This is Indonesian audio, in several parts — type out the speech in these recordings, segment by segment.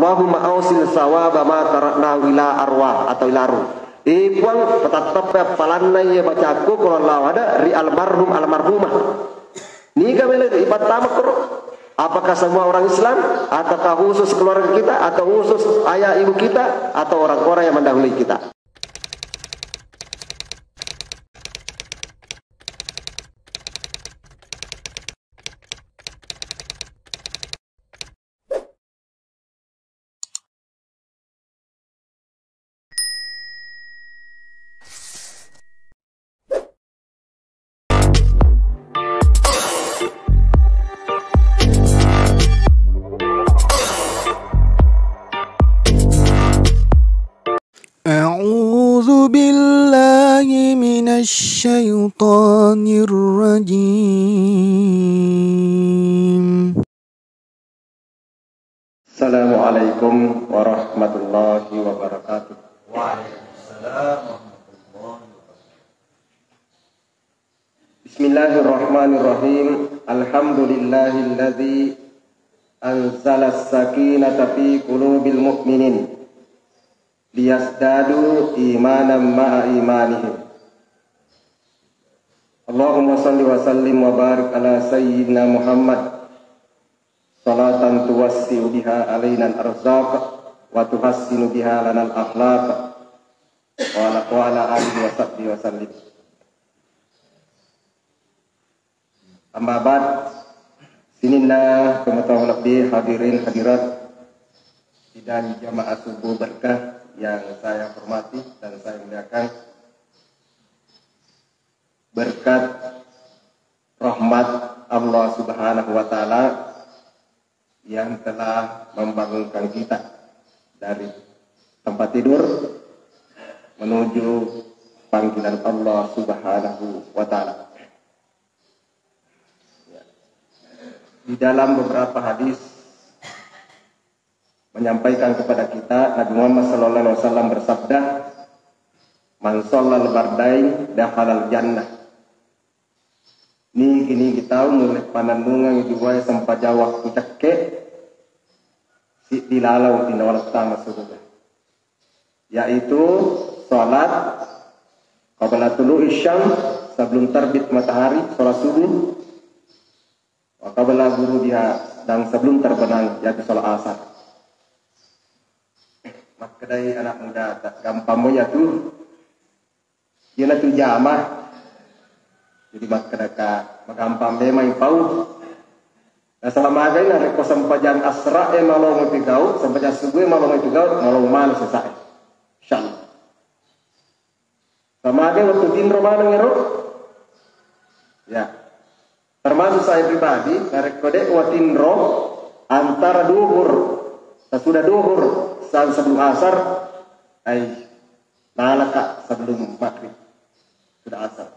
Allahumma ausil sawaba ma tarakna ila arwah atau ila ruh. Ibuang petatap palanna ya baca aku kalau ada ri almarhum almarhumah. Ni kami lagi ibat tamak Apakah semua orang Islam ataukah khusus keluarga kita atau khusus ayah ibu kita atau orang-orang yang mendahului kita? Assalamualaikum warahmatullahi wabarakatuh. Waalaikumsalam Bismillahirrahmanirrahim. Alhamdulillahilladzi anzala as-sakinata fi qulubil mu'minin liyazdadu imanan ma'a imanihim. Allahumma salli wa sallim wa barik ala sayyidina Muhammad salatan tuwassi'u biha alaina al-arzaq wa tuhassinu biha lana al-akhlaq. Wa ala, wa ala alihi wa sahbihi wa sallim. Amma ba'd. Sinina pengetahuan lebih hadirin hadirat dan jamaah subuh berkah yang saya hormati dan saya muliakan. Berkat rahmat Allah Subhanahu wa taala yang telah membangunkan kita dari tempat tidur menuju panggilan Allah Subhanahu wa taala. Di dalam beberapa hadis menyampaikan kepada kita Nabi Muhammad sallallahu alaihi wasallam bersabda, "Man shallal dakhala jannah." ni kini kita mulai panandungan itu wae sampai jawab si dilalau di nawal tama surga yaitu salat qabla tulu isyam sebelum terbit matahari salat subuh wa qabla dia dan sebelum terbenam yaitu salat asar. Maka dari anak muda gampang ya tuh dia tu jamah. Jadi mat kadaka magampam be may pau na sa magay na reko sampajan asra e malong pigaw sampajan subuh malong pigaw malong man sa sa inshallah Samagay waktu din romano ngero ya. Termasuk saya pribadi narek kode watin ro antara duhur. Sesudah duhur saat sebelum asar ay nalaka sebelum maghrib. Sudah asar.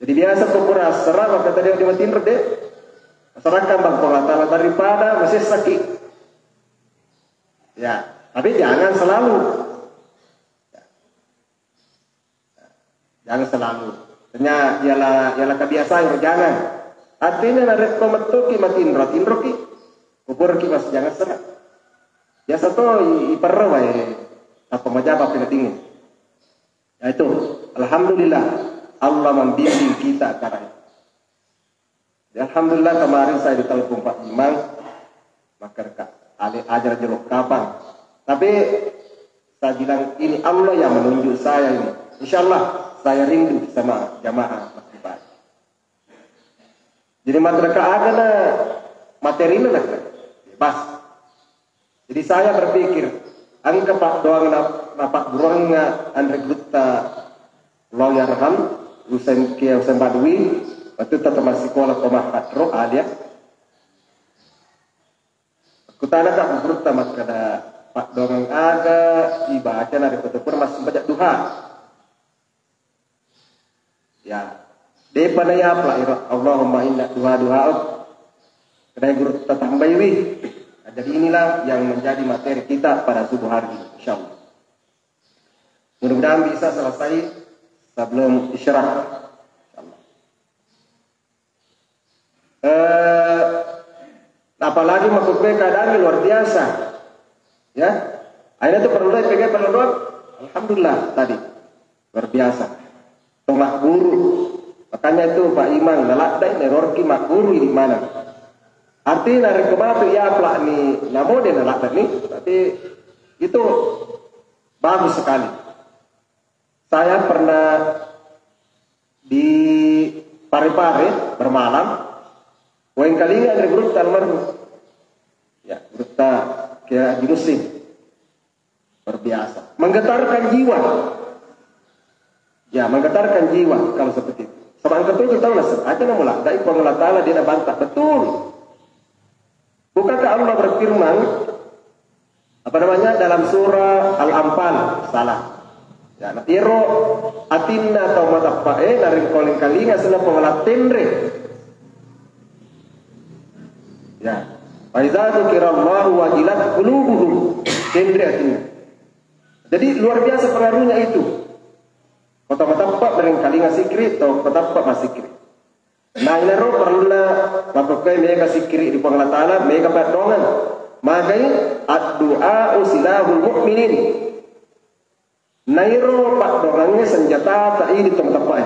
Jadi biasa kubur asra maka tadi di matin Masyarakat bang pengatala daripada masih sakit. Ya, tapi jangan selalu. Ya. Jangan selalu. Ternyata ialah ialah kebiasaan jangan. Artinya narek kometu ki matin rotin roki. Kubur ki mas jangan serat. Biasa to iperra wae apa majaba dingin. Ya itu, alhamdulillah Allah membimbing kita karena Ya, Alhamdulillah kemarin saya ditelepon Pak Imam, maka alih ajar jeruk kapan. Tapi saya bilang ini Allah yang menunjuk saya ini. Insya Allah saya rindu sama jamaah masjid Jadi mereka ada materi lah bebas. Jadi saya berpikir angka pak doang napak burungnya andre gutta ham Usain kia usain badui waktu tetap masih sekolah komah patro alia kutana tak berutama kada pak dongeng aga dibaca nari kutupur masih banyak duha. Ya depan ya apa Allahumma inna duha duha kedai guru tetambah ini jadi inilah yang menjadi materi kita pada subuh hari ini insyaallah mudah-mudahan bisa selesai sebelum isyarat. Eh, apalagi maksudnya keadaan luar biasa. Ya. Akhirnya itu perlu perlu doang. Alhamdulillah tadi. Luar biasa. Tolak guru. Makanya itu Pak Iman, nalak dai nerorki mak guru di mana. Artinya dari ke mana ya pelak ni namo dia nalak ni, tapi itu bagus sekali. Saya pernah di Parepare bermalam, Wain kali ada grup almarhum. Ya, grup ta kira jurusin. Berbiasa. Menggetarkan jiwa. Ya, menggetarkan jiwa kalau seperti itu. Sama angkat itu tahu lah, aja nama lah. Dari pengelola ta'ala dia bantah. Betul. Bukankah Allah berfirman, apa namanya, dalam surah Al-Anfal, salah. Ya, na iro atinna atau mata pae naring koling kalinga sila pengelat tendre. Ya. Faiza Allah wajilat qulubuhum. Tendre atinna. Jadi luar biasa pengaruhnya itu. Kota kota pak naring kalinga sikri atau kota pak masikri. Nah ini roh perlu na mapakai mega sikri di pengelat ta'ala mega perdongan. Magai ad-du'a usilahul mu'minin. Nairo pak dorangnya senjata tak ini tapai.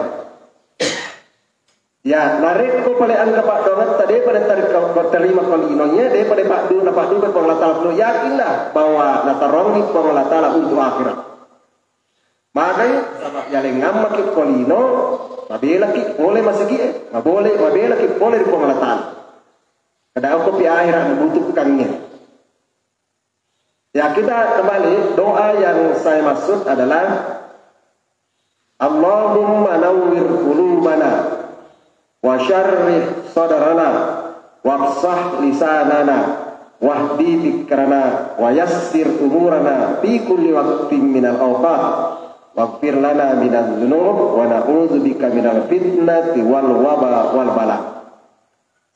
Ya, narik ko pala ang kapak dongat tadi pada tarik terima kon inonya dia pada pak du pak du pang latala yakin yakinlah bahwa natarongi pang latala untuk akhirat. Makanya sama yang ngamma ki kolino mabela ki boleh masigi eh boleh mabela ki boleh di pang latala. Kada aku pi akhirat membutuhkannya. Ya kita kembali doa yang saya maksud adalah Allahumma nawwir qulubana wa syarrih sadarana wafsah lisanana wahdi fikrana wa yassir umurana fi kulli waqtin minal awqat waghfir lana minadz dzunub wa na'udzu bika minal fitnati wal waba wal bala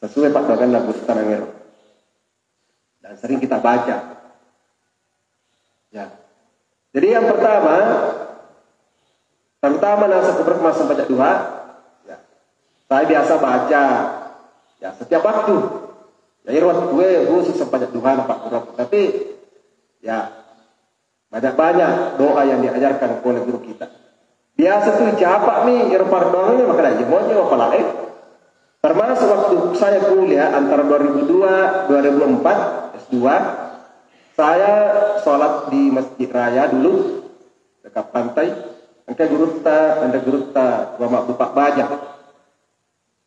sesuai Pak Bagan Lagu Tanangir dan sering kita baca Ya. Jadi yang pertama, pertama nasa keberkemasan baca dua, ya. Saya biasa baca, ya setiap waktu. Ya irwat gue khusus baca dua Pak Kurang. Tapi ya banyak-banyak doa yang diajarkan oleh guru kita. Biasa tuh jawab nih irfar doangnya maka aja mau apa lain. Termasuk waktu saya kuliah antara 2002 2004 S2 saya sholat di Masjid Raya dulu dekat pantai. Engkau gurutta, anda gurutta, bapak bupak banyak.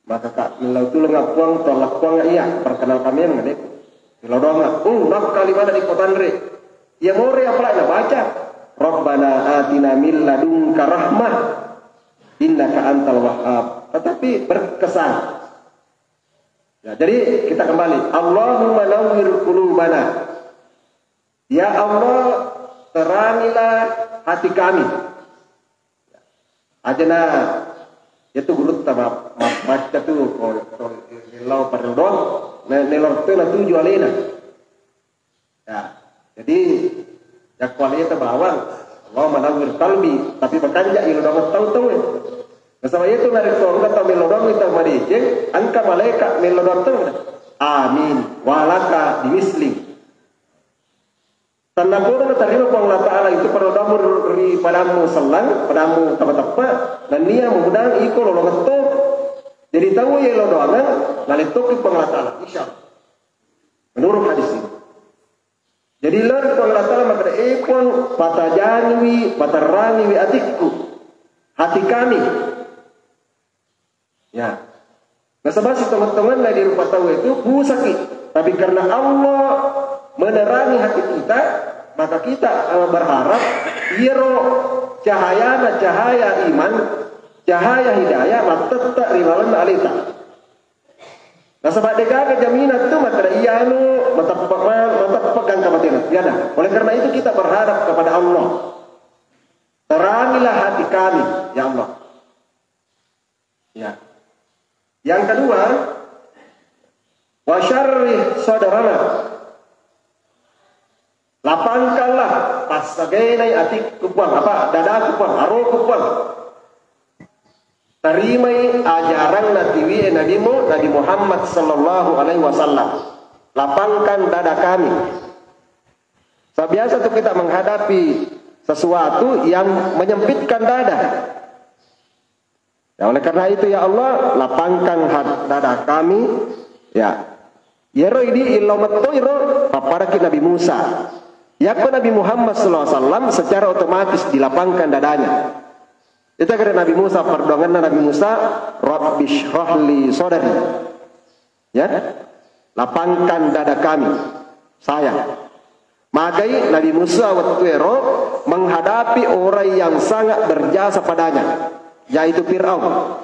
Maka kak milau tu lengah puang, tolak puang iya, perkenal kami yang ngadek. Milau doang oh nak kali mana di kota Andre. Ya more apa lagi baca. Rabbana atina min ladunka rahmah innaka antal wahhab. Tetapi berkesan. Ya, jadi kita kembali. Allahumma nawwir qulubana Ya Allah, terangilah hati kami. Ajana itu guru tama baca tu lau perdon nelor tu na tuju alena. Ya, jadi ya kualnya terbawang. Allah menawir kalbi, tapi bekerja ilu dapat tahu tahu. Bersama itu narik sorga atau melodong itu marije, angka malaikat melodong tu. Amin. Walaka dimisling. Tanda kurang terima pang Ta'ala itu pada damur ri padamu selang, padamu tepat-tepat, dan dia memudang iko lo ngetok. Jadi tahu ya lo doangan, lalu toki pang Allah Ta'ala, insya Menurut hadis ini. Jadi lar pang Ta'ala maka ekon patajaniwi, patarangiwi atikku. Hati kami. Ya. Nah sebab si teman-teman di rumah tahu itu busaki. Tapi karena Allah menerangi hati kita, maka kita berharap iro cahaya cahaya iman, cahaya hidayah tetap rimalan alita. Nah sebab deka jaminan itu maka iya nu mata pegang kematian tiada. Oleh karena itu kita berharap kepada Allah. Terangilah hati kami, ya Allah. Ya. Yang kedua, wasyarri saudarana Lapangkanlah pasagenai atik kupang apa dada kupang aro kupang. Terimai ajaran natiwi Nabi Mu Nabi Muhammad sallallahu alaihi wasallam. Lapangkan dada kami. Tak biasa tuh kita menghadapi sesuatu yang menyempitkan dada. Ya, oleh karena itu ya Allah, lapangkan dada kami. Ya, Yero ini ilo metoiro paparaki Nabi Musa. Ya Nabi Muhammad SAW secara otomatis dilapangkan dadanya. Itu kira Nabi Musa perdoangan Nabi Musa Rabbish rohli sodari. Ya, lapangkan dada kami. Saya. Magai Nabi Musa waktu itu menghadapi orang yang sangat berjasa padanya, yaitu Fir'aun.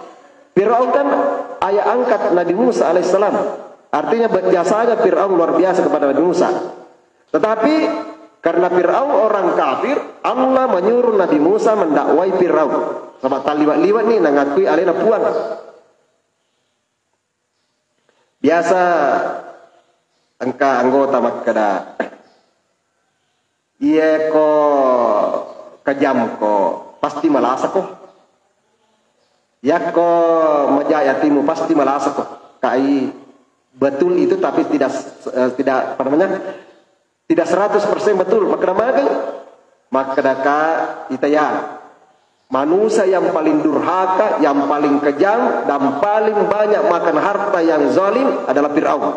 Fir'aun kan ayah angkat Nabi Musa alaihissalam. Artinya berjasanya Fir'aun luar biasa kepada Nabi Musa. Tetapi karena Fir'aun orang kafir, Allah menyuruh Nabi Musa mendakwai Fir'aun. Sebab taliwat-liwat ni ngakui alena puan. Biasa angka anggota makada. Iya ko kejam ko pasti malasa ko. Ya ko majaya timu pasti malasa ko. Kai betul itu tapi tidak uh, tidak apa namanya tidak 100% betul. Maka nama maka daka ya manusia yang paling durhaka, yang paling kejam dan paling banyak makan harta yang zalim adalah Fir'aun.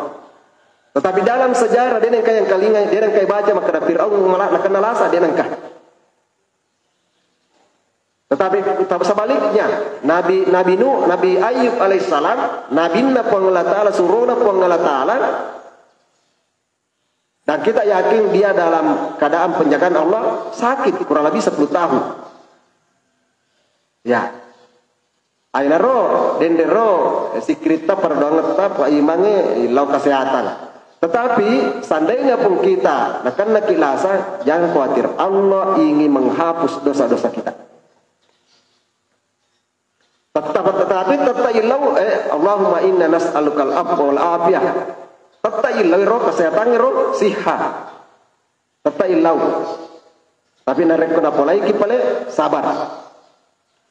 Tetapi dalam sejarah dia yang yang kalinga dia yang kaya baca maka Fir'aun malah asa dia nangka. Tetapi sebaliknya Nabi Nabi Nuh, Nabi Ayub alaihissalam, Nabi na Allah suruhna Allah Taala dan kita yakin dia dalam keadaan penjagaan Allah sakit kurang lebih 10 tahun. Ya. Aina ro, dende ro, si krita perdoang tetap imange lau kesehatan. Tetapi seandainya pun kita nak kilasa, jangan khawatir. Allah ingin menghapus dosa-dosa kita. Tetap tetapi tetap ilau eh Allahumma inna nas'alukal afwa wal ilau ro kesehatan ro siha. ilau. Tapi narek kena polai kipale sabar.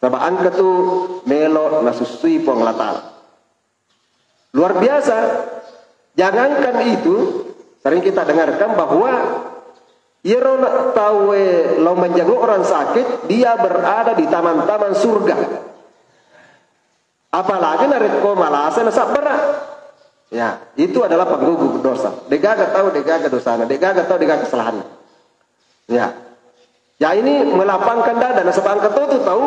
Sabar angka tu melo nasusui pong latal. Luar biasa. Jangankan itu, sering kita dengarkan bahwa Yero tahu lo menjaga orang sakit, dia berada di taman-taman surga. Apalagi narik ko malasan berat. Ya, itu adalah penggugur dosa. Degaga tahu degaga dosana, degaga tahu degaga kesalahan. Ya. Ya ini melapangkan dada. Sebab angkat itu tahu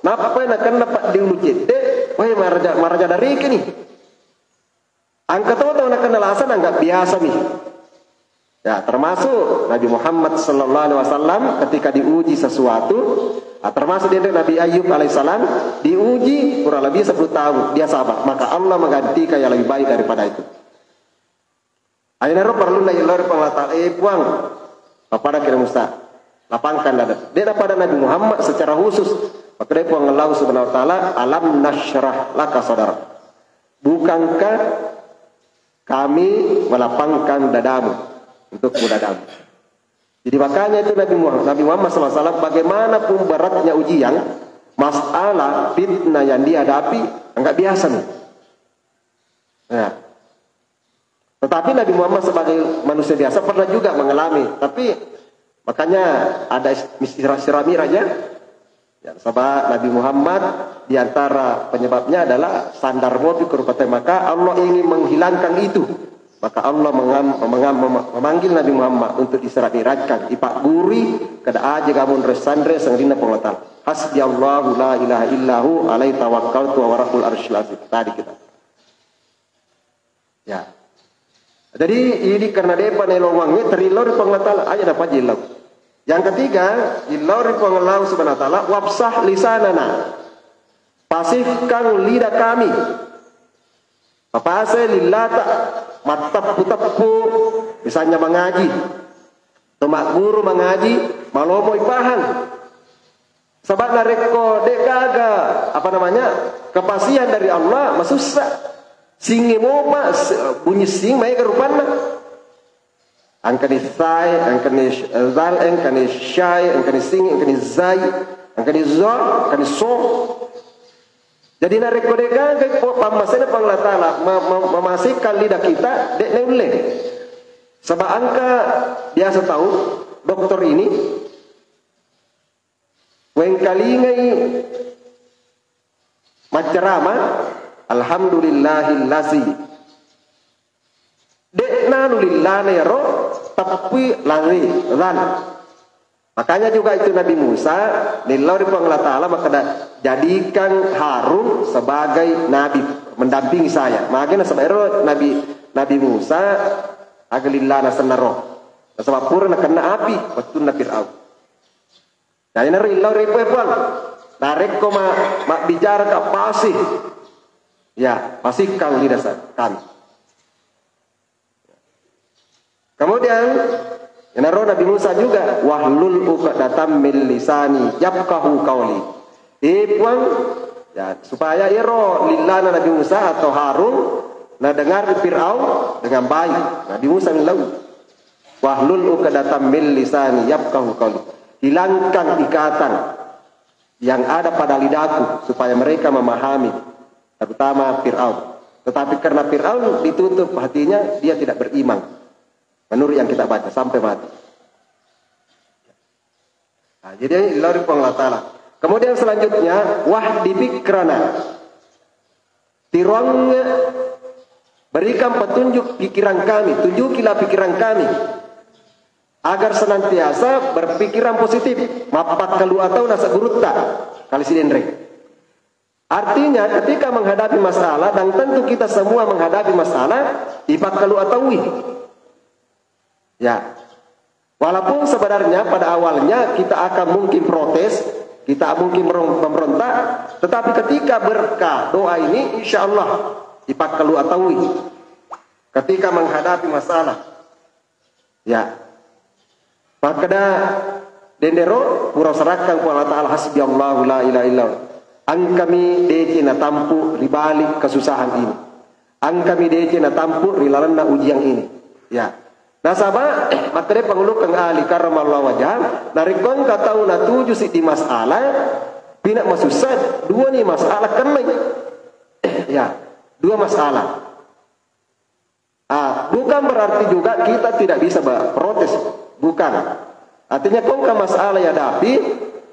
napa nak kan dapat diulu jete, wah maraja maraja dari ini. Angkat itu tahu nak kenal asan biasa nih. Ya, termasuk Nabi Muhammad sallallahu alaihi wasallam ketika diuji sesuatu, ah, termasuk dia Nabi Ayub alaihissalam diuji kurang lebih 10 tahun, dia sabar, maka Allah menggantikan yang lebih baik daripada itu. Akhirnya perlu naik lor penglata eh puang kepada kira musta lapangkan dada. Dia pada Nabi Muhammad secara khusus maka dia Allah subhanahu wa taala alam nasyrah laka saudara. Bukankah kami melapangkan dadamu? Untuk mudah damai. Jadi makanya itu Nabi Muhammad, Nabi Muhammad SAW bagaimanapun beratnya ujian, masalah fitnah yang dihadapi enggak biasa nih. Ya. Tetapi Nabi Muhammad sebagai manusia biasa pernah juga mengalami, tapi makanya ada istilah siramiranya. Ya, sebab Nabi Muhammad di antara penyebabnya adalah sandar mobil ke maka Allah ingin menghilangkan itu maka Allah mengam, mengam, memanggil Nabi Muhammad untuk Isra Mi'rajkan. Ipak guri kada aja kamu resandre sangrina pengotal. Hasbi Allahu la ilaha illahu alaihi tawakkaltu wa rabbul arsyil azim. Tadi kita. Ya. Jadi ini karena dia panelowangnya terilor pengotal aja dapat jilau. Yang ketiga, ilor pengelau subhanahu wa ta'ala wabsah lisanana. Pasifkan lidah kami. Papase lillata matapu-tapu misalnya mengaji. Tumak guru mengaji malomo ipahan. Sebab nareko dek gaga. Apa namanya? Kepastian dari Allah masusah. Singi mopa bunyi sing mai kerupana angkani sai angkani zal angkani syai angkani sing angkani zai angkani zo angkani so jadi na rekodega kay pamasena panglatala memastikan lidah kita dek neule. Sebab angka biasa tahu dokter ini wen kalingai macerama alhamdulillahillazi dek nanu lillana ya ro tapi lari ran makanya juga itu Nabi Musa lillahi Ta'ala maka jadikan Harun sebagai nabi mendampingi saya makanya sebenarnya Nabi Nabi Musa agalillana senaro sebab purna kena api waktu Nabi nah ini lillahi puan Tarik ko ma, ma bicara ka pasti. Ya, pastikan di dasar kami. Kemudian Naro Nabi Musa juga wahlul uqdatam min lisani yafqahu qawli. Ipuan ya supaya iro lillana Nabi Musa atau Harun na dengar Firaun dengan baik. Nabi Musa bilang wahlul uqdatam min lisani yafqahu qawli. Hilangkan ikatan yang ada pada lidahku supaya mereka memahami terutama Fir'aun. Tetapi karena Fir'aun ditutup hatinya, dia tidak beriman. Menurut yang kita baca sampai mati. Nah, jadi Allah Ta'ala. Kemudian selanjutnya, wah dipikrana. Tirong berikan petunjuk pikiran kami, tunjukilah pikiran kami agar senantiasa berpikiran positif mapak kalu atau nasa gurutta kali sidendre artinya ketika menghadapi masalah dan tentu kita semua menghadapi masalah ipak kalu atau wi ya walaupun sebenarnya pada awalnya kita akan mungkin protes kita mungkin memberontak tetapi ketika berkah doa ini insya Allah ipak kalu atau wi ketika menghadapi masalah ya maka dah dendero pura serahkan ku Allah Ta'ala hasbi Allah la ilaha illa Ang kami deci na tampu ribalik kesusahan ini. Ang kami deci na tampu rilalan ujian ini. Ya. Nasaba maka dia panguluk kang ali karena Allah wajah. Narikon katau na tujuh si di masalah. Pina masusad. Dua ni masalah kena. ya. Dua masalah. Ah, bukan berarti juga kita tidak bisa berprotes Bukan. Artinya kau masalah ya hadapi,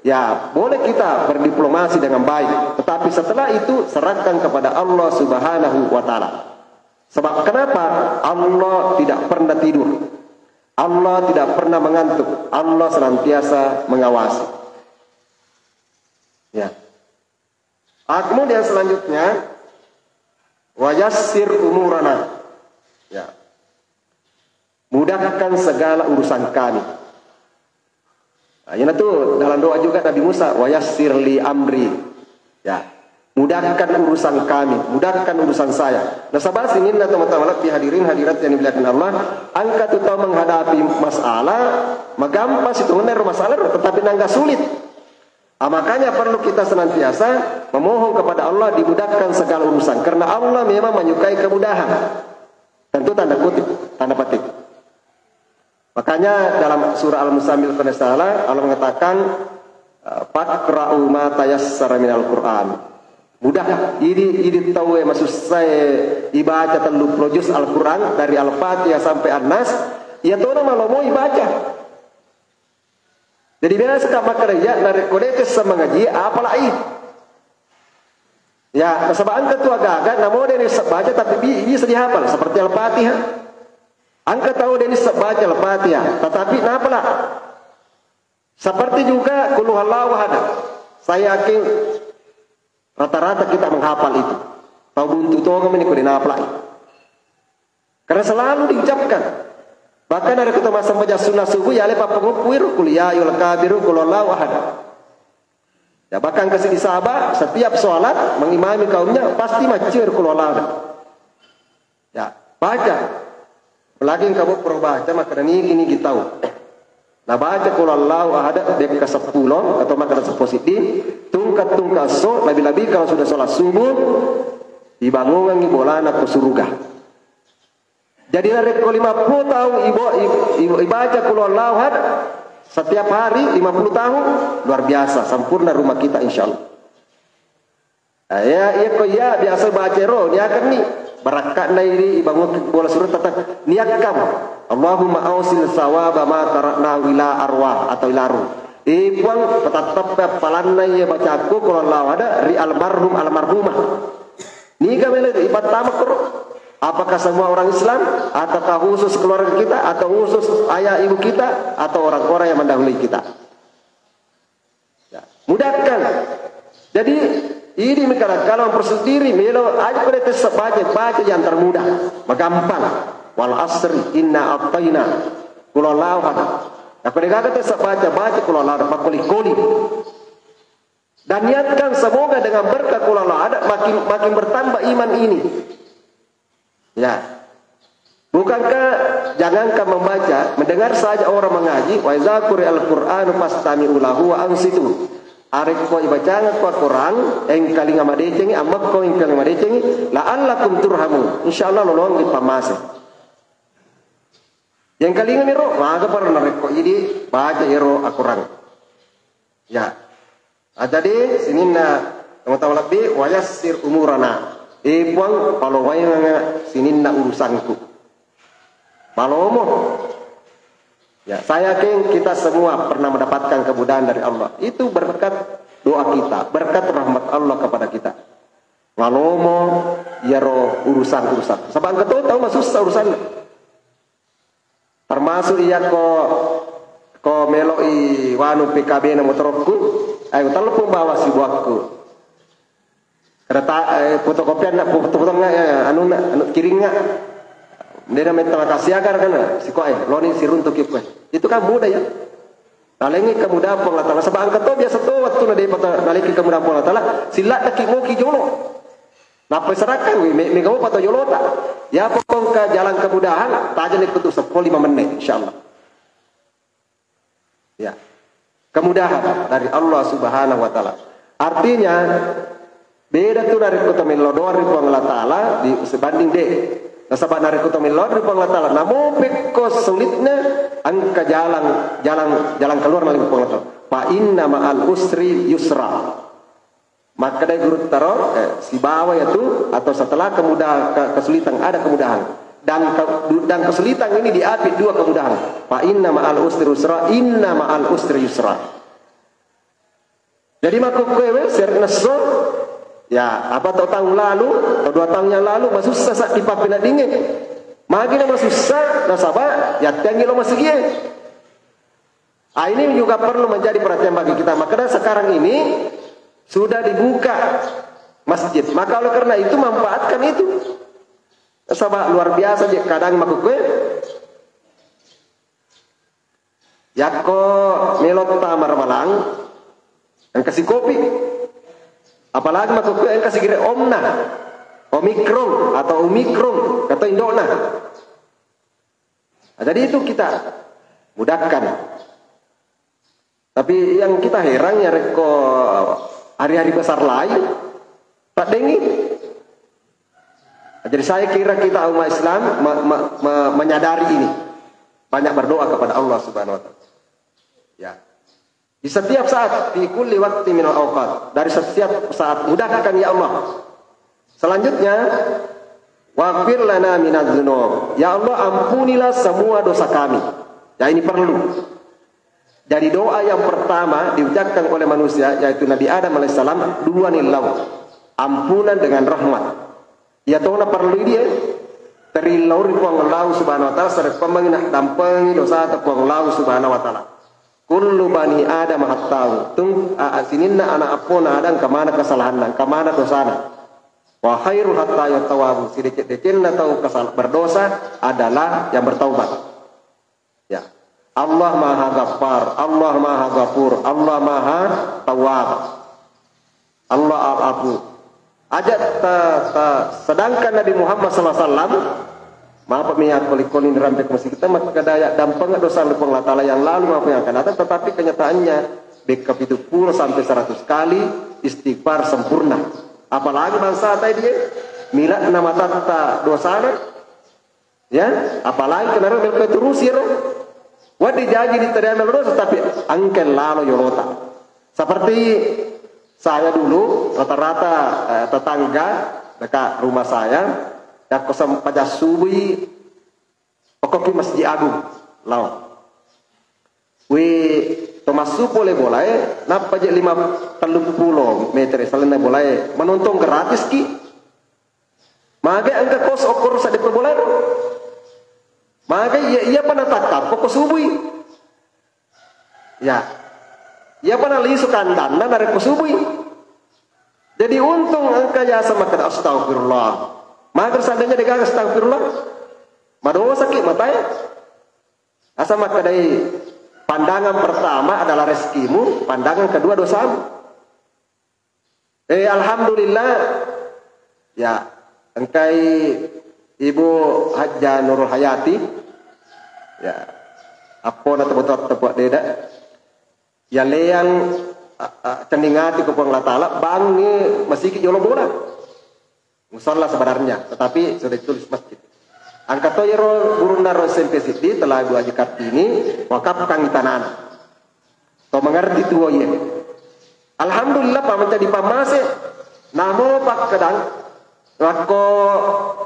ya boleh kita berdiplomasi dengan baik. Tetapi setelah itu serahkan kepada Allah Subhanahu wa taala. Sebab kenapa? Allah tidak pernah tidur. Allah tidak pernah mengantuk. Allah senantiasa mengawasi. Ya. Ah, kemudian selanjutnya wayassir umurana. Ya. Mudahkan segala urusan kami. Nah, ini tuh dalam doa juga Nabi Musa, wa li amri. Ya, mudahkan urusan kami, mudahkan urusan saya. Nah, sahabat ingin teman-teman hadirin hadirat yang dimuliakan Allah, angkat itu menghadapi masalah, magampas itu benar masalah, tetapi nangga sulit. Nah, makanya perlu kita senantiasa memohon kepada Allah dimudahkan segala urusan, karena Allah memang menyukai kemudahan. Tentu tanda kutip, tanda petik. Makanya dalam surah Al-Musammil salah Allah mengatakan Fakra'u ma tayassara minal Qur'an. Mudah ini ini tahu ya maksud saya ibaca telu projus Al-Qur'an dari Al-Fatihah sampai An-Nas, ya tahu nama lo mau ibaca. Jadi biasa tak makar ya dari kode sama ngaji apalah itu. Ya, sebab angkat tu agak-agak namun dia baca tapi bisa dihafal seperti Al-Fatihah. Angka tahu dia ini baca Al-Fatihah, tetapi lah? Seperti juga kulu Allah ada. Saya yakin rata-rata kita menghafal itu. Tahu buntu tuh kami ini kudin apa Karena selalu diucapkan. Bahkan ada ketemu baca sunnah subuh ya lepas pengukuir kuliah yul kabiru kulu Allah ada. Ya bahkan kasih di sahabat setiap sholat mengimami kaumnya pasti macir kulu Allah Ya baca lagi kamu perlu baca maka ini gini kita tahu. Nah baca kalau Allah ada dek ke sepuluh atau maka sepositif tungkat tungkat so lebih-lebih kalau sudah sholat subuh dibangun bola anak ke surga. Jadi dari lima puluh tahun ibu, ibu, ibu baca kalau Allah setiap hari lima puluh tahun luar biasa sempurna rumah kita insya Allah. Ya, ya, kok ya biasa baca roh, dia nih barakat na ini bangun bola surut tata niat kamu Allahumma ausil sawaba ma tarakna ila arwah atau ila ruh. Ibuang tetap palanna ya baca aku kalau ada ri almarhum almarhumah. Ni kami lagi ibat tamak Apakah semua orang Islam ataukah khusus keluarga kita atau khusus ayah ibu kita atau orang-orang yang mendahului kita? Ya. Mudahkan. Jadi ini mereka kalau persendiri melo aja pada tes baca baca yang termudah, gampang. Wal asri inna ataina kula lawan. Apa dia kata tes baca baca kula lawan pakuli kuli. Dan niatkan semoga dengan berkat kula lawan makin makin bertambah iman ini. Ya. Bukankah jangankan membaca, mendengar saja orang mengaji, wa iza al-Qur'an fastami'u lahu wa ansitu. Arek ko ibacanga ko Quran eng kalinga madecengi amak ko eng kalinga madecengi la'allakum turhamu. Insyaallah lolong di pamase. Yang kalinga miro maga para narek ko jadi baca iro akuran. Ya. Ah, jadi sininna teman-teman lebih wayassir umurana. Ibuang palawai nga sininna urusanku. Palomo. Ya, saya yakin kita semua pernah mendapatkan kemudahan dari Allah. Itu berkat doa kita, berkat rahmat Allah kepada kita. Palomo, ya roh urusan-urusan. Sebab engkau tahu masuk susah urusan. Termasuk iya ko ko meloi wanu PKB na motorku, ayo telepon bawa si buahku. Kereta eh, nak foto-foto nggak ya, anu nak anu kiring nggak. Dia minta makasih agar kan, si eh, loni si runtuk itu Itu kan mudah ya. Nalengi kemudahan Allah Ta'ala. Sebab angkat tu biasa tu waktu nadi pada naliki kemudahan Allah Ta'ala. Silat nak kimo ki jolo. Napa serahkan wi, me kau pada jolo tak. Ya pokok ke jalan kemudahan, jadi kutu sepuluh lima menit, insyaallah. Ya. Kemudahan dari Allah Subhanahu wa taala. Artinya Beda tu dari kota melodor ribu Allah Ta'ala di sebanding deh. Nasabak dari kota melodor ribu Allah Ta'ala. Namun peko sulitnya angka jalan jalan jalan keluar dari Allah Ta'ala. Fa inna ma'al usri yusra. Maka dari guru taro eh, si bawah itu atau setelah kemudahan kesulitan ada kemudahan dan ke, dan kesulitan ini diapit dua kemudahan. Fa inna ma'al usri yusra, inna ma'al usri yusra. Jadi maka kowe ser naso Ya, apa tahu tahun lalu, atau dua tahun yang lalu, masuk susah di papina dingin. Magi nama susah, nasabah, ya tinggi lo masih gini. Ah, ini juga perlu menjadi perhatian bagi kita. Maka sekarang ini sudah dibuka masjid. Maka oleh karena itu manfaatkan itu. Nasabah luar biasa kadang makuk gue. Yako melot tamar malang, yang kasih kopi, Apalagi masuk ke yang kasih kira omna, omikron atau omikron kata indona. Nah, jadi itu kita mudahkan. Tapi yang kita heran ya reko hari-hari besar lain, Pak Dengi. Jadi saya kira kita umat Islam me, me, me, menyadari ini. Banyak berdoa kepada Allah Subhanahu wa taala. Ya. Di setiap saat, di waktu minal awqat. Dari setiap saat, mudahkan ya Allah. Selanjutnya, Wafir lana minat zunub. Ya Allah ampunilah semua dosa kami. Ya ini perlu. Dari doa yang pertama diucapkan oleh manusia yaitu Nabi Adam alaihissalam dua nilau ampunan dengan rahmat. Ya tahu perlu dia terilau ribuan Allah subhanahu wa taala serta pemangina dampengi dosa atau Allah subhanahu wa taala. Kullu bani Adam hattau. Tung asininna anak apona adam ke mana kesalahan ke mana dosana. Wa khairu hatta yatawabu. Sedikit-sedikitnya tahu kesalahan berdosa adalah yang bertaubat. Allah Maha Ghaffar, Allah Maha Ghafur, Allah Maha Tawab. Allah Abu. Ajak ta, ta, sedangkan Nabi Muhammad wasallam Maaf minyak kulit-kulit rampe masih kita maka daya dampang dosa lupang latala yang lalu maaf yang akan datang tetapi kenyataannya backup itu puluh sampai seratus kali istighfar sempurna apalagi bangsa tadi dia nama tata dosa ya apalagi kenapa mereka itu rusir wadi jadi di terima dosa tapi angkel lalu yorota seperti saya dulu rata-rata eh, tetangga dekat rumah saya ya kosam pada subuh Okoki Masjid Agung. Lau. We Tomasu boleh boleh, napa je lima telung pulau meter salina boleh menonton gratis ki. Maga angka kos okor sa diperboleh. Maga ia ia pana takap pokok subui. Ya. Ia pana lisu kandana dari kusubui. Jadi untung angka ya sama kata astagfirullah. Maka seandainya dia astagfirullah. Madosa ki matai. Asa maka dari pandangan pertama adalah rezekimu, pandangan kedua dosamu. Eh alhamdulillah ya engkai Ibu Hajjah Nurul Hayati ya. Apa na tebut tebut deda ya leang cendingati ke Allah Ta'ala bangi masjid yolo bola musola sebenarnya tetapi sudah ditulis masjid. Angka toyero guru naro SMP Sidi telah dua jikat ini wakaf kang tanan to mengerti tuo ye. Alhamdulillah pak menjadi pamase namo pak kadang Wako mepet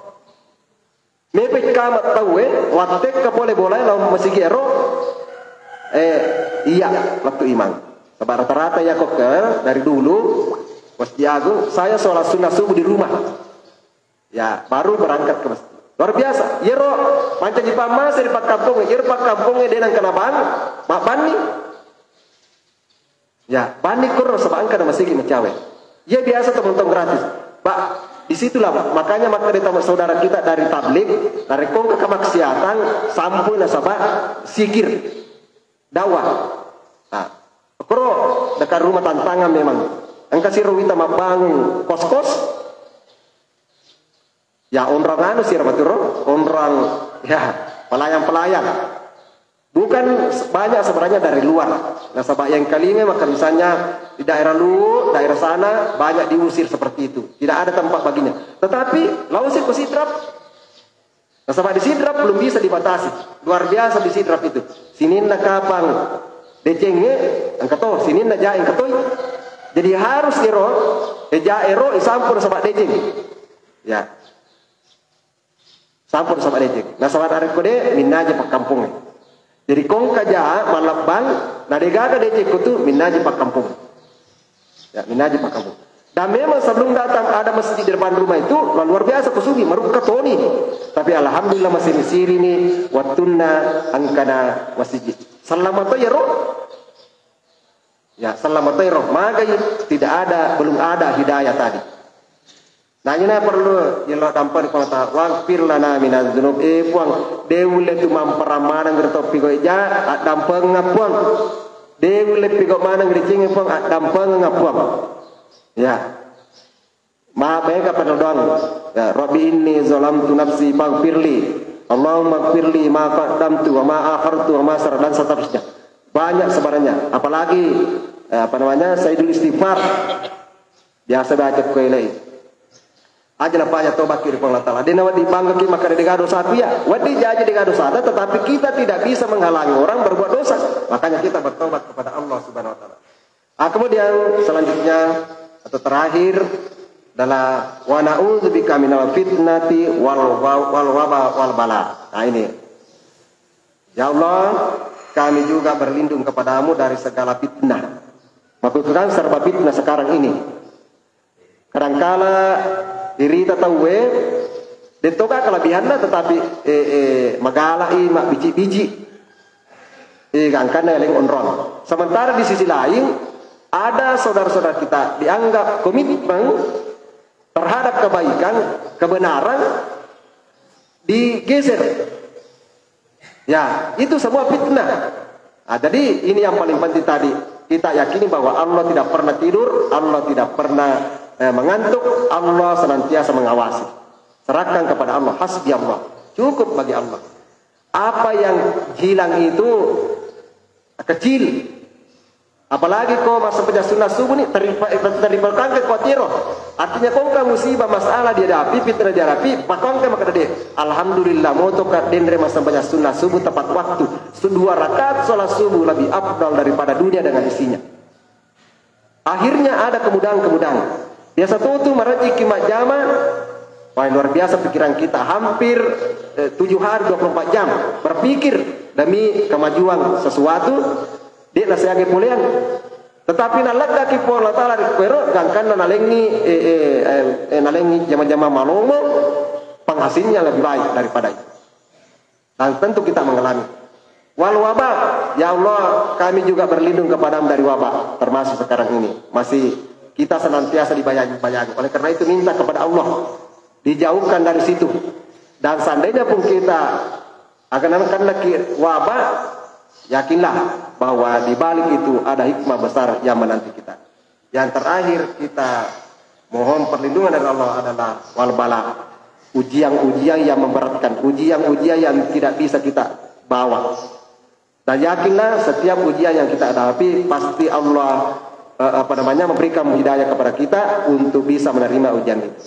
kamat tahu eh? Watek ka boleh boleh lo masih ero. Eh iya waktu imang rata-rata ya kok dari dulu. Masjid Agung saya sholat sunnah subuh di rumah. Ya baru berangkat ke masjid. Luar biasa. Yero manca di pamasa di pak kampung. Yero pak kampungnya denang kena ban. Mak bani ya bani kurang sebab angka masih mencawe ya biasa teman-teman gratis. Pak di situlah makanya maka dari saudara kita dari tablik dari kong kemaksiatan sampai nasabah sikir dakwah. Nah, kro dekat rumah tantangan memang. Engkau si Rowita bangun kos-kos. Ya orang anu sih orang ya pelayan-pelayan Bukan banyak sebenarnya dari luar. Nah, sebab yang kali ini maka misalnya di daerah lu, daerah sana banyak diusir seperti itu. Tidak ada tempat baginya. Tetapi lausir ke sidrap. Sebab di sidrap belum bisa dibatasi. Luar biasa di sidrap itu. Sinin na kapang decenge sinin na jaing katoy. Jadi harus ero, eja ero isampur sebab deceng. Ya. Sampur sebab deceng. Sebab hari kode minna aja pak kampungnya. Jadi kong kaja malabang na degaga de kutu minaji pak kampung. Ya, minaji pak kampung. Dan memang sebelum datang ada masjid di depan rumah itu luar biasa kusugi maruk katoni. Tapi alhamdulillah masih mesir ini watunna angkana masjid. Selamat ya roh. Ya, selamat ya roh. Maka tidak ada belum ada hidayah tadi. Ini perlu. Yelo dampan ko ta wang pir lana minaz dzunub e puang. Dewule tu mamparamana ngir to pigo ja dampang ngapuang dewule pigo mana ngir cingi puang. Dampang ngapuang ya. Ma baika panodon ya rabbi inni zalamtu nafsi faghfirli Allahumma firli ma qaddamtu wa ma akhartu wa ma sar dan seterusnya. Banyak sebenarnya. Apalagi eh, apa namanya sayyidul istighfar. Biasa baca kuilai aja lah banyak tobat kiri Allah Ta'ala. Dia nawat dibangga ki maka dia dosa ya. Wadi jaja dia dosa ada, tetapi kita tidak bisa menghalangi orang berbuat dosa. Makanya kita bertobat kepada Allah Subhanahu Wa Ta'ala. Ah, kemudian selanjutnya atau terakhir adalah wa na'udzubika minal fitnati wal wal waba wal bala. Nah ini. Ya Allah, kami juga berlindung kepadamu dari segala fitnah. Maksudnya serba fitnah sekarang ini. Kadangkala diri tatawe detoka kelebihannya tetapi eh, eh, magala i mak biji-biji. Eh gangkana yang onron sementara di sisi lain ada saudara-saudara kita dianggap komitmen terhadap kebaikan kebenaran digeser. Ya itu semua fitnah. Nah, jadi ini yang paling penting tadi. Kita yakini bahwa Allah tidak pernah tidur Allah tidak pernah eh, mengantuk, Allah senantiasa mengawasi. Serahkan kepada Allah, hasbi Allah. Cukup bagi Allah. Apa yang hilang itu kecil. Apalagi kau masuk punya sunnah subuh ini teribalkan ke kuatiro. Artinya kau kan musibah masalah dia hadapi, fitnah dia hadapi, pakon ke maka dia. Alhamdulillah mau kat dendre masa punya sunnah subuh tepat waktu. Dua rakaat sholat subuh lebih afdal daripada dunia dengan isinya. Akhirnya ada kemudahan-kemudahan. Biasa tutu maraji kimat jama Wah luar biasa pikiran kita. Hampir eh, 7 hari 24 jam berpikir demi kemajuan sesuatu. Dia nasihat kemuliaan tetapi nalak ki po la taala pero gangkan nalengi eh, eh, eh, eh nalengi zaman-zaman malomo penghasilnya lebih baik daripada itu. Dan tentu kita mengalami. Wal wabah, ya Allah, kami juga berlindung kepadamu dari wabah, termasuk sekarang ini. Masih kita senantiasa dibayang-bayang. Oleh karena itu minta kepada Allah dijauhkan dari situ. Dan seandainya pun kita akan akan wabah, yakinlah bahwa di balik itu ada hikmah besar yang menanti kita. Yang terakhir kita mohon perlindungan dari Allah adalah wal bala. Ujian-ujian yang memberatkan, ujian-ujian yang tidak bisa kita bawa. Dan yakinlah setiap ujian yang kita hadapi pasti Allah eh, apa namanya memberikan hidayah kepada kita untuk bisa menerima ujian itu.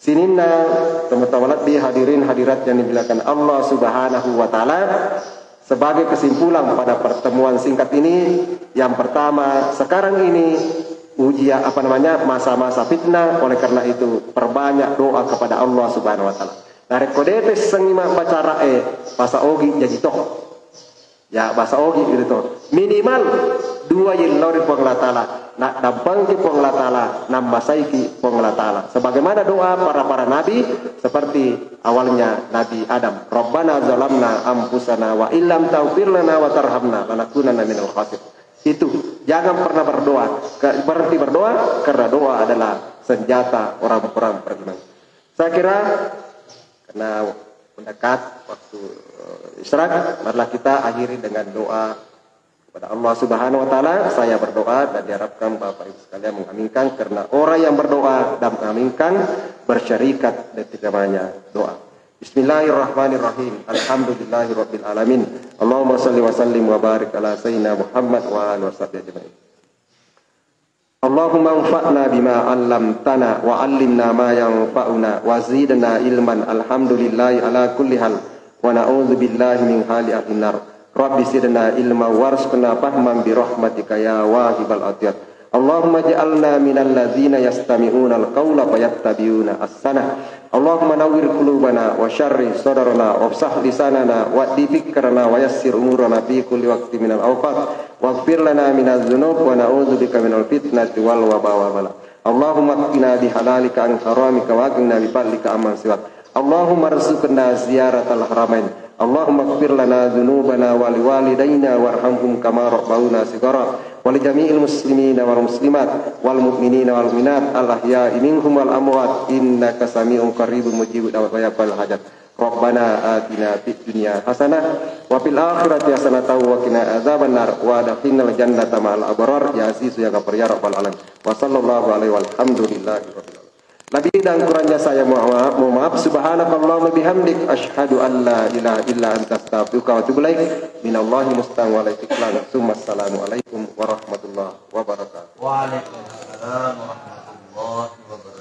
Sinina teman-teman di hadirin hadirat yang dibilangkan Allah Subhanahu wa taala sebagai kesimpulan pada pertemuan singkat ini yang pertama sekarang ini ujian apa namanya masa-masa fitnah oleh karena itu perbanyak doa kepada Allah Subhanahu wa taala. Dari kodete sengima pacara e pasa ogi jadi toh Ya bahasa ogi gitu Minimal dua yang lori taala nak dampang ki taala nam masaiki taala sebagaimana doa para para nabi seperti awalnya Nabi Adam. Rabbana zalamna ampusana wa illam taghfir lana wa tarhamna lanakunanna minal khasir itu. Jangan pernah berdoa. Berhenti berdoa karena doa adalah senjata orang-orang beriman. Saya kira karena mendekat waktu eh, istirahat, marilah kita akhiri dengan doa kepada Allah Subhanahu wa taala. Saya berdoa dan diharapkan Bapak Ibu sekalian mengaminkan karena orang yang berdoa dan mengaminkan bersyarikat dan namanya doa. Bismillahirrahmanirrahim. Alhamdulillahirabbil alamin. Allahumma shalli wa sallim wa barik ala sayyidina Muhammad wa alihi wasallam. Allahumma anfa'na bima 'allamtana wa 'allimna ma yanfa'una wa zidna ilman. Alhamdulillahi ala kulli hal. Wa na'udzu billahi min hali ahlin nar. Rabbi zidna ilma warzuqna fahman bi rahmatika ya wahibal atiyat Allahumma ja'alna minal ladzina yastami'una al-qawla fayattabi'una as-sanah Allahumma nawwir qulubana wa syarri sadarana wa fsah lisanana wa di fikrana wa yassir umurana fi kulli waqti minal awqat waghfir lana minadz dzunub wa na'udzu bika minal fitnati wal waba wa bala Allahumma qina bi halalika an haramika wa qina bi fadlika amman siwak Allahumma rzuqna ziyaratal wa li jami'il muslimina wal muslimat wal mu'minina wal mu'minat al ahya'i minhum wal amwat innaka sami'un qaribun mujibud da'wat hajat. Rabbana atina fid dunya hasanah wa fil akhirati hasanah wa qina adzabannar wa adkhilnal jannata ma'al abrar. Ya aziz ya ghafar ya rabbal alamin. Wa sallallahu alaihi walhamdulillahi rabbil Lebih dan kurangnya saya mohon maaf, mohon maaf. Subhanakallahumma bihamdik asyhadu an la ilaha illa anta astaghfiruka wa atubu ilaik. Minallahi musta'an wa alaikum warahmatullahi wabarakatuh. Waalaikumsalam warahmatullahi wabarakatuh.